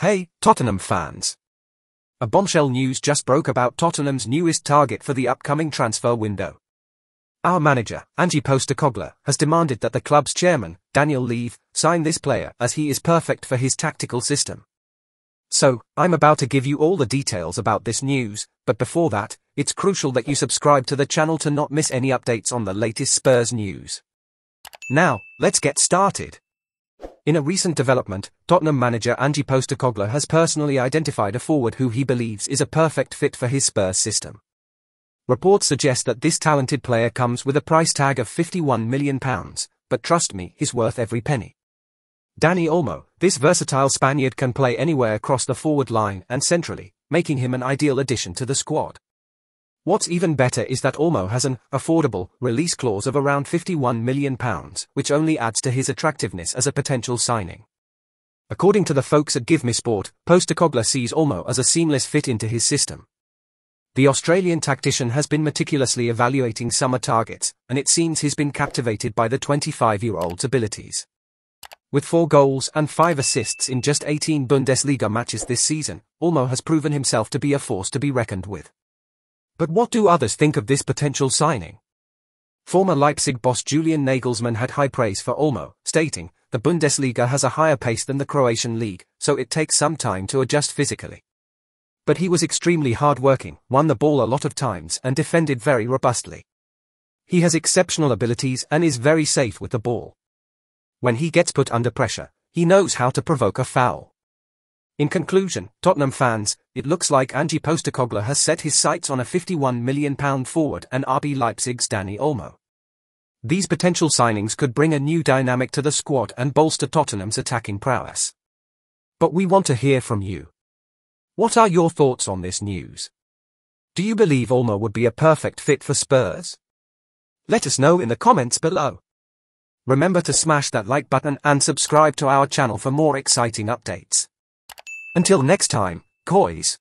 Hey, Tottenham fans! A bombshell news just broke about Tottenham's newest target for the upcoming transfer window. Our manager, Ange Postecoglou, has demanded that the club's chairman, Daniel Levy, sign this player as he is perfect for his tactical system. So, I'm about to give you all the details about this news, but before that, it's crucial that you subscribe to the channel to not miss any updates on the latest Spurs news. Now, let's get started. In a recent development, Tottenham manager Ange Postecoglou has personally identified a forward who he believes is a perfect fit for his Spurs system. Reports suggest that this talented player comes with a price tag of £51 million, but trust me, he's worth every penny. Dani Olmo, this versatile Spaniard can play anywhere across the forward line and centrally, making him an ideal addition to the squad. What's even better is that Olmo has an affordable release clause of around £51 million, which only adds to his attractiveness as a potential signing. According to the folks at Give Me Sport, Postecoglou sees Olmo as a seamless fit into his system. The Australian tactician has been meticulously evaluating summer targets, and it seems he's been captivated by the 25-year-old's abilities. With four goals and five assists in just 18 Bundesliga matches this season, Olmo has proven himself to be a force to be reckoned with. But what do others think of this potential signing? Former Leipzig boss Julian Nagelsmann had high praise for Olmo, stating, the Bundesliga has a higher pace than the Croatian league, so it takes some time to adjust physically. But he was extremely hard-working, won the ball a lot of times and defended very robustly. He has exceptional abilities and is very safe with the ball. When he gets put under pressure, he knows how to provoke a foul. In conclusion, Tottenham fans, it looks like Ange Postecoglou has set his sights on a £51 million forward and RB Leipzig's Dani Olmo. These potential signings could bring a new dynamic to the squad and bolster Tottenham's attacking prowess. But we want to hear from you. What are your thoughts on this news? Do you believe Olmo would be a perfect fit for Spurs? Let us know in the comments below. Remember to smash that like button and subscribe to our channel for more exciting updates. Until next time, COYS.